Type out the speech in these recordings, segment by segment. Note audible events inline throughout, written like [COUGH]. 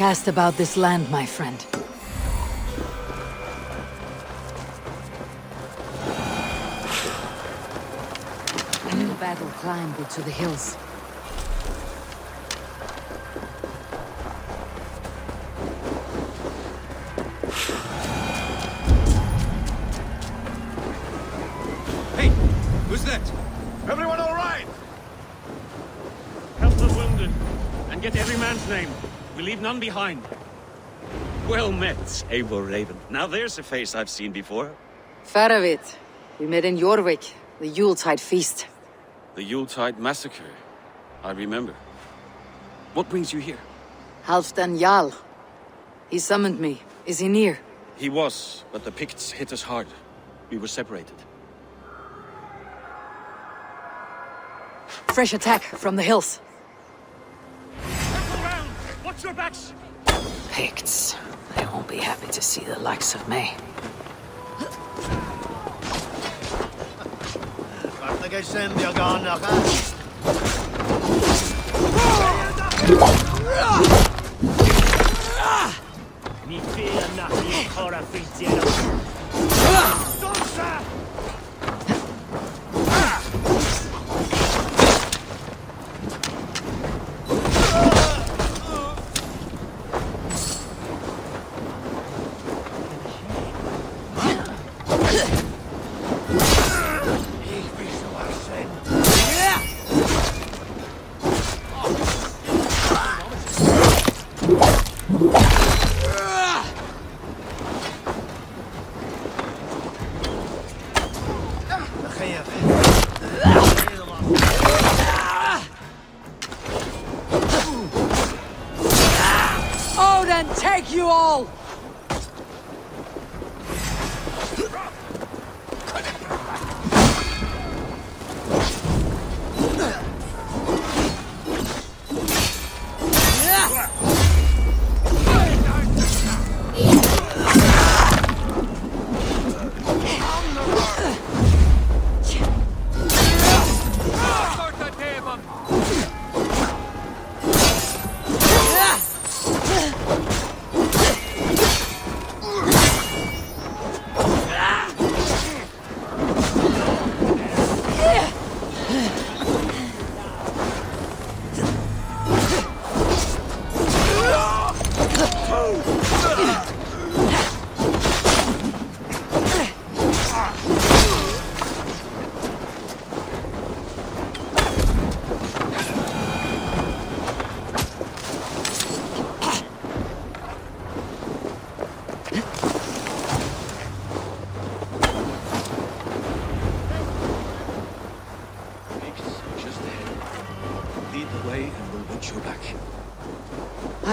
Cast about this land, my friend. A new battle climbed into the hills. Hey, who's that? Everyone all right? Help the wounded, and get every man's name. We leave none behind. Well met, Eivor Raven. Now there's a face I've seen before. Faravid. We met in Jorvik, the Yuletide feast. The Yuletide Massacre. I remember. What brings you here? Halfdan Jarl. He summoned me. Is he near? He was, but the Picts hit us hard. We were separated. Fresh attack from the hills. Circle! Watch your backs! Picts. They won't be happy to see the likes of me. Fartag scendi fear nothing, Cora Fitiero.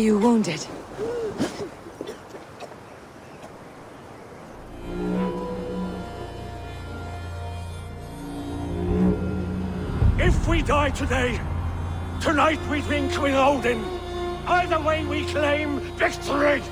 You wounded? If we die today, tonight we drink with Odin. Either way we claim victory!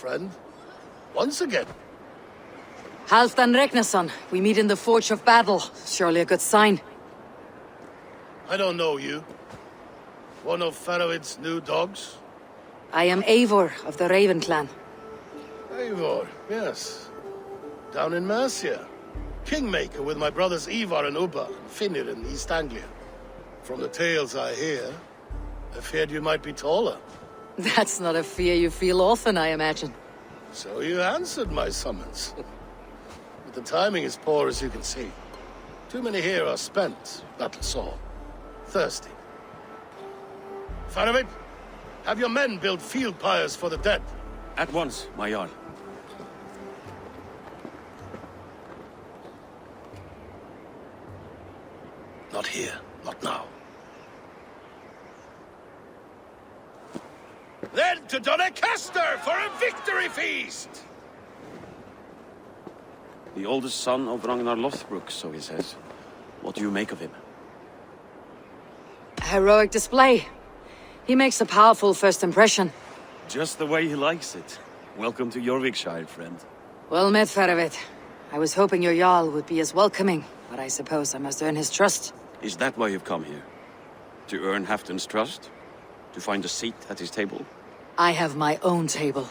Friend. Once again. Halfdan Ragnarsson. We meet in the Forge of Battle. Surely a good sign. I don't know you. One of Faravid's new dogs? I am Eivor of the Raven clan. Eivor, yes. Down in Mercia. Kingmaker with my brothers Ivar and Ubba, and Finir in East Anglia. From the tales I hear, I feared you might be taller. [LAUGHS] That's not a fear you feel often, I imagine. So you answered my summons. but the timing is poor as you can see. Too many here are spent, battle sore, thirsty. Faravid, have your men build field pyres for the dead. At once, my Jarl. Not here. Not now. Then to Doncaster for a victory feast! The oldest son of Ragnar Lothbrok, so he says. What do you make of him? A heroic display. He makes a powerful first impression. Just the way he likes it. Welcome to Jorvikshire, friend. Well met, Faravid. I was hoping your Jarl would be as welcoming, but I suppose I must earn his trust. Is that why you've come here? To earn Halfdan's trust? To find a seat at his table? I have my own table.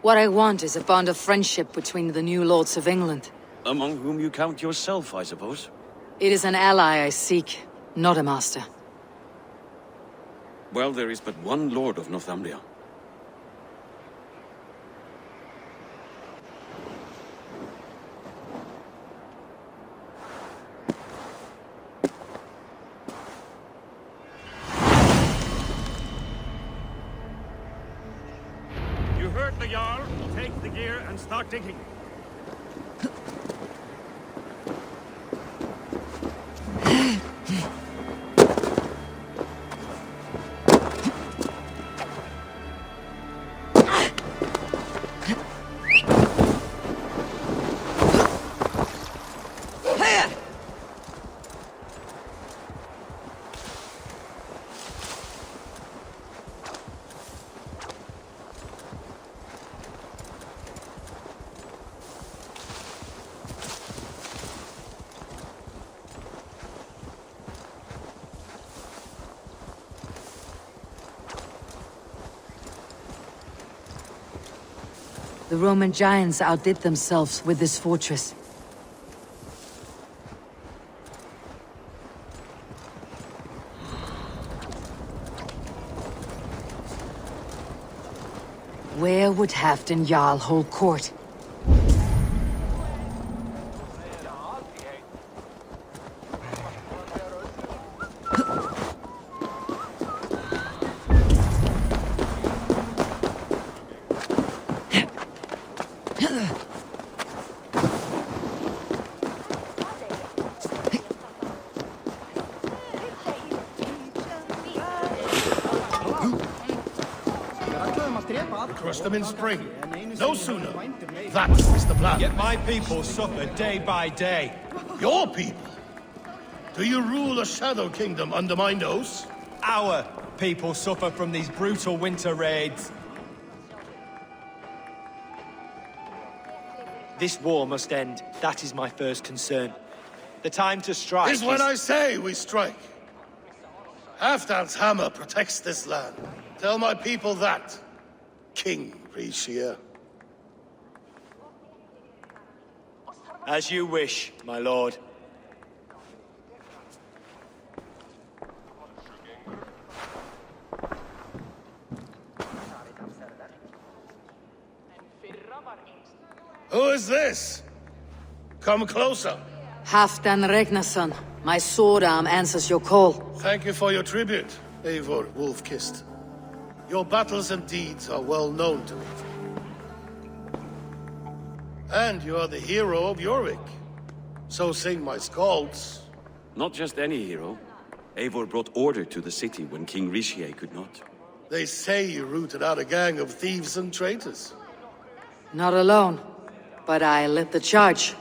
What I want is a bond of friendship between the new lords of England. Among whom you count yourself, I suppose? It is an ally I seek, not a master. Well, there is but one lord of Northumbria. The. Take the gear and start digging. The Roman giants outdid themselves with this fortress. Where would Halfdan Jarl hold court? Them in spring. No sooner. That is the plan. Yet my people suffer day by day. Your people? Do you rule a shadow kingdom under my nose? Our people suffer from these brutal winter raids. This war must end. That is my first concern. The time to strike Is when I say we strike. Halfdan's hammer protects this land. Tell my people that. King Ricsige. As you wish, my lord. Who is this? Come closer. Halfdan Ragnarsson, my sword arm answers your call. Thank you for your tribute, Eivor Wolf-Kissed. Your battles and deeds are well known to me. And you are the hero of Jorvik. So sing my skalds. Not just any hero. Eivor brought order to the city when King Ricsige could not. They say you rooted out a gang of thieves and traitors. Not alone, but I led the charge.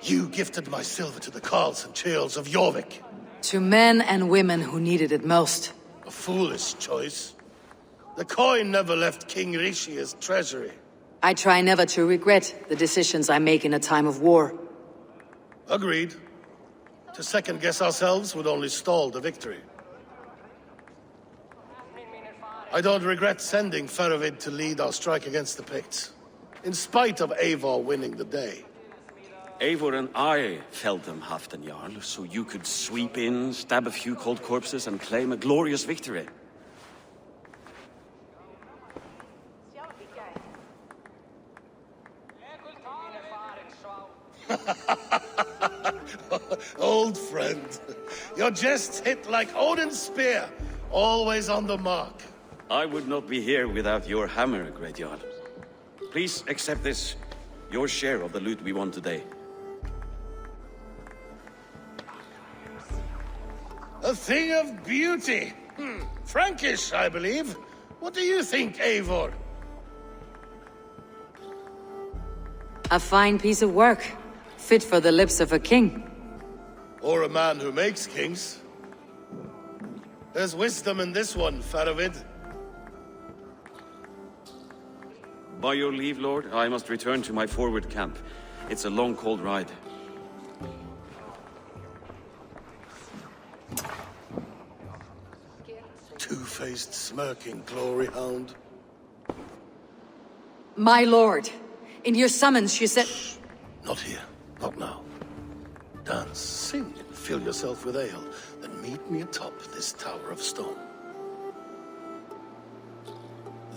You gifted my silver to the carls and churls of Jorvik. To men and women who needed it most. A foolish choice. The coin never left King Ricsige's treasury. I try never to regret the decisions I make in a time of war. Agreed. To second guess ourselves would only stall the victory. I don't regret sending Faravid to lead our strike against the Picts, in spite of Eivor winning the day. Eivor and I felled them, Halfdan Jarl, so you could sweep in, stab a few cold corpses, and claim a glorious victory. [LAUGHS] Old friend, your jests hit like Odin's spear, always on the mark. I would not be here without your hammer, Great Jarl. Please accept this, your share of the loot we won today. A thing of beauty. Hmm. Frankish, I believe. What do you think, Eivor? A fine piece of work. Fit for the lips of a king. Or a man who makes kings. There's wisdom in this one, Faravid. By your leave, Lord, I must return to my forward camp. It's a long, cold ride. Two-faced, smirking glory hound. My lord, in your summons you said... Not here. Not now. Dance, sing, and fill yourself with ale. Then meet me atop this tower of stone.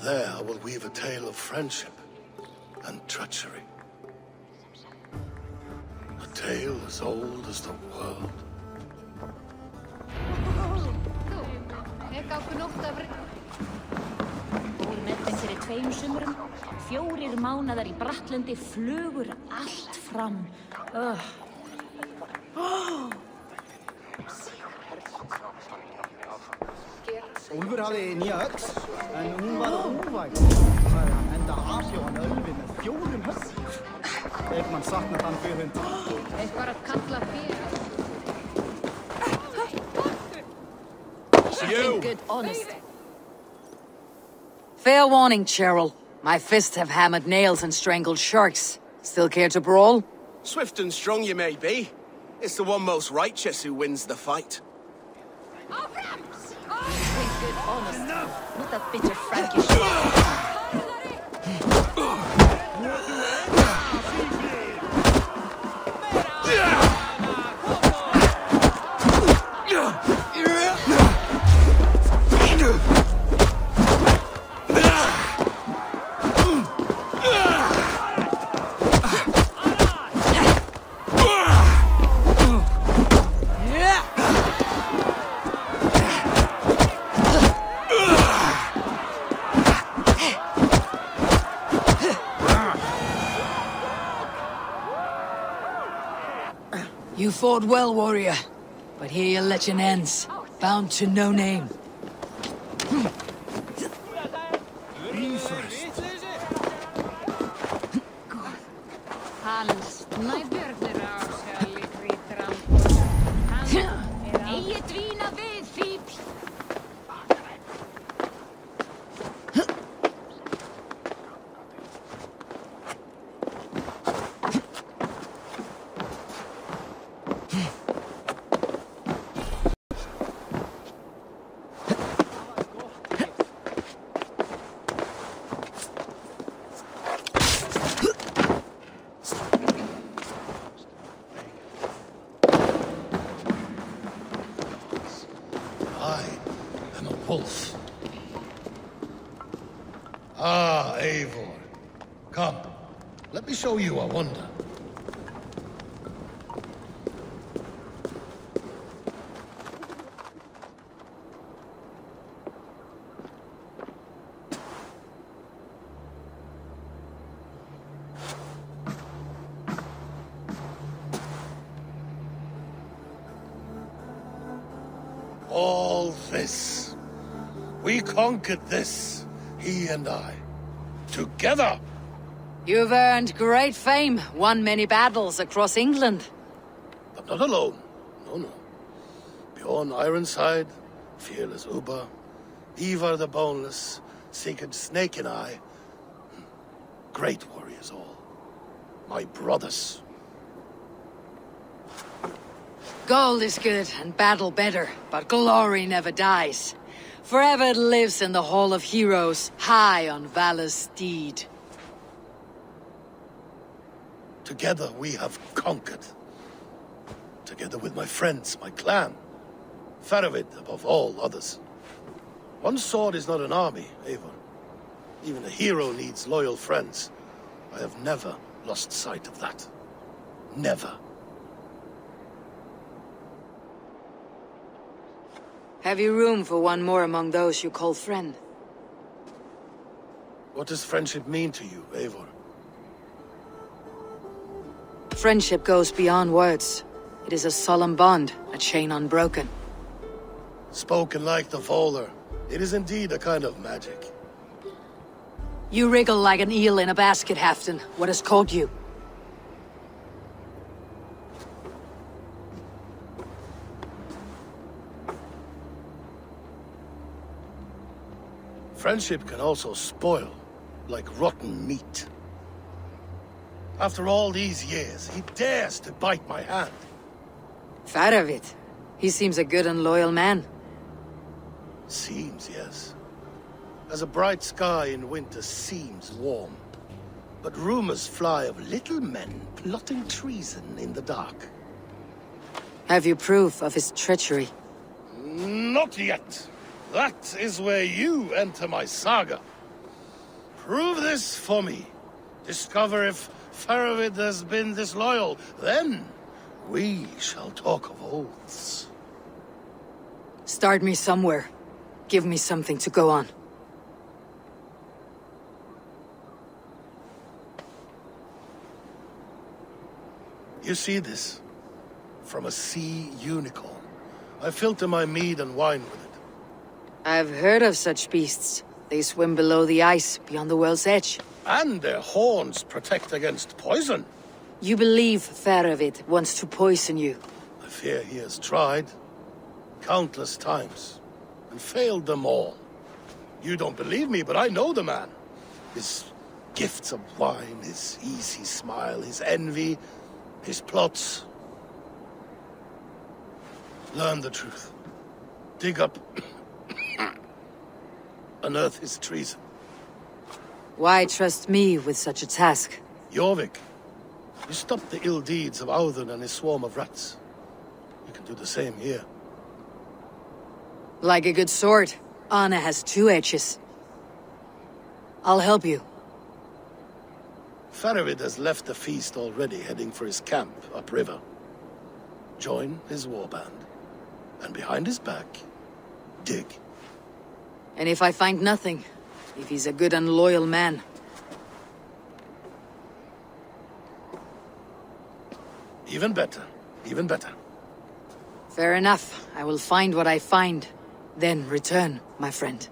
There I will weave a tale of friendship and treachery. A tale as old as the world. Gáku nótt af... Fór með þeim fyrir tveim sumurum. Fjórir mánaðar í Brattlundi flugur allt fram. Ugh. Úlfur hafði nýja öll, en hún var óvæg, sagði hann, enda afhjá hann ölvi með fjórum höfn. Ef mann saknar þann fyrir hund. Eitthvað að kalla fyrir. You! Good honest. Fair warning, Cheryl. My fists have hammered nails and strangled sharks. Still care to brawl? Swift and strong you may be. It's the one most righteous who wins the fight. Good honest. Not that bitter Frankish. Fought well, warrior. But here your legend ends. Bound to no name. I am a wolf. Ah, Eivor. Come, let me show you a wonder. We conquered this, he and I. Together! You've earned great fame, won many battles across England. But not alone. No, no. Bjorn Ironside, fearless Ubba, Ivar the Boneless, Sigurd Snake and I. Great warriors all. My brothers. Gold is good and battle better, but glory never dies. Forever lives in the Hall of Heroes, high on Valor's steed. Together we have conquered. Together with my friends, my clan. Faravid above all others. One sword is not an army, Eivor. Even a hero needs loyal friends. I have never lost sight of that. Never. Have you room for one more among those you call friend? What does friendship mean to you, Eivor? Friendship goes beyond words. It is a solemn bond, a chain unbroken. Spoken like the Fowler, it is indeed a kind of magic. You wriggle like an eel in a basket, Halfdan. What has caught you? Friendship can also spoil, like rotten meat. After all these years, he dares to bite my hand. Faravid. He seems a good and loyal man. Seems, yes. As a bright sky in winter seems warm. But rumors fly of little men plotting treason in the dark. Have you proof of his treachery? Not yet. That is where you enter my saga. Prove this for me. Discover if Faravid has been disloyal. Then we shall talk of oaths. Start me somewhere. Give me something to go on. You see this? From a sea unicorn. I filter my mead and wine with it. I've heard of such beasts. They swim below the ice, beyond the world's edge. And their horns protect against poison. You believe Faravid wants to poison you? I fear he has tried. Countless times. And failed them all. You don't believe me, but I know the man. His gifts of wine, his easy smile, his envy, his plots. Learn the truth. Dig up... Unearth his treason. Why trust me with such a task? Jorvik, you stopped the ill deeds of Audun and his swarm of rats. You can do the same here. Like a good sword, Anna has two edges. I'll help you. Faravid has left the feast already, heading for his camp upriver. Join his warband. And behind his back, dig. And if I find nothing, if he's a good and loyal man, Even better. Even better. fair enough. I will find what I find, then return, my friend.